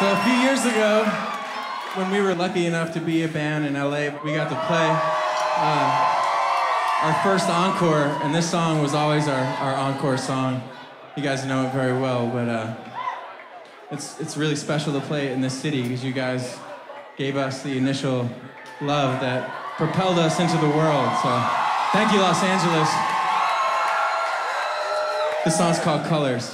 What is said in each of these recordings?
So a few years ago, when we were lucky enough to be a band in LA, we got to play uh, our first encore, and this song was always our, our encore song. You guys know it very well, but uh, it's, it's really special to play it in this city because you guys gave us the initial love that propelled us into the world. So thank you, Los Angeles. This song's called Colours.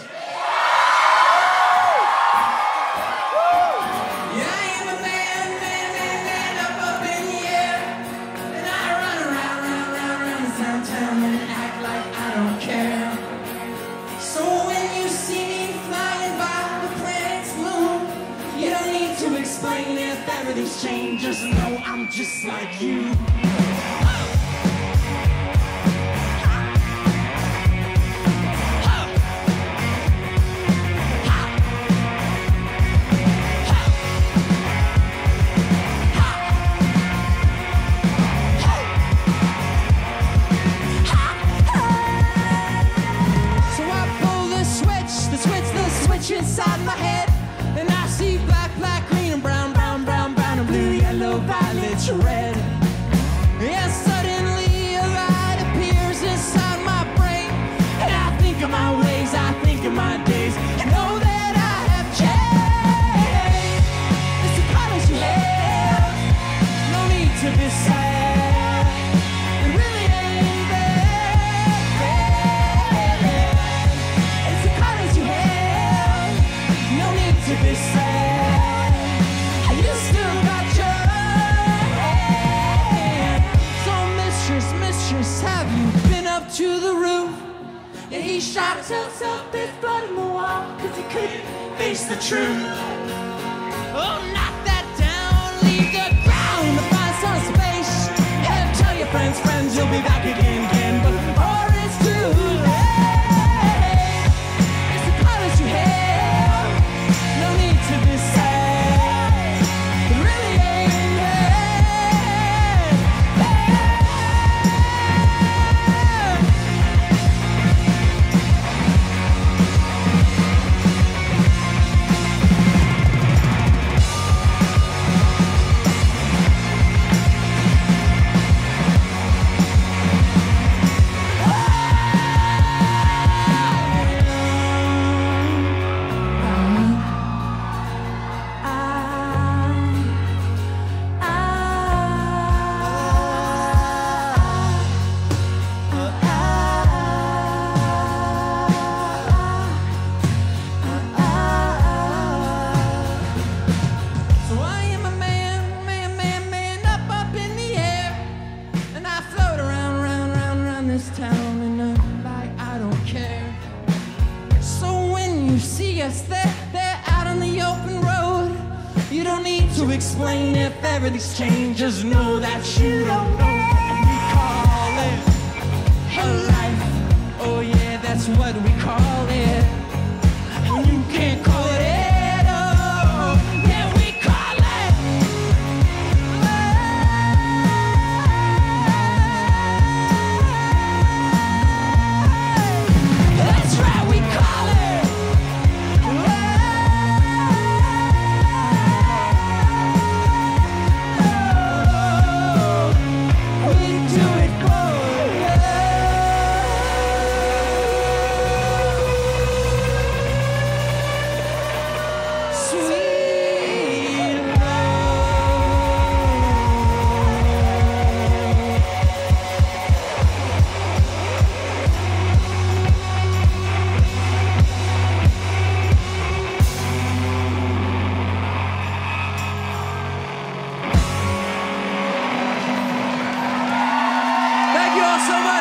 Everything's changed. Just know I'm just like you. You been up to the roof? And he shot himself, his blood in the wall, cause he couldn't face the truth. Oh, knock friends, you'll be back again, there, there out on the open road, you don't need to explain if everything's changed. Just know that you don't know. And we call it a life. Oh yeah, that's what we call.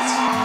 Thank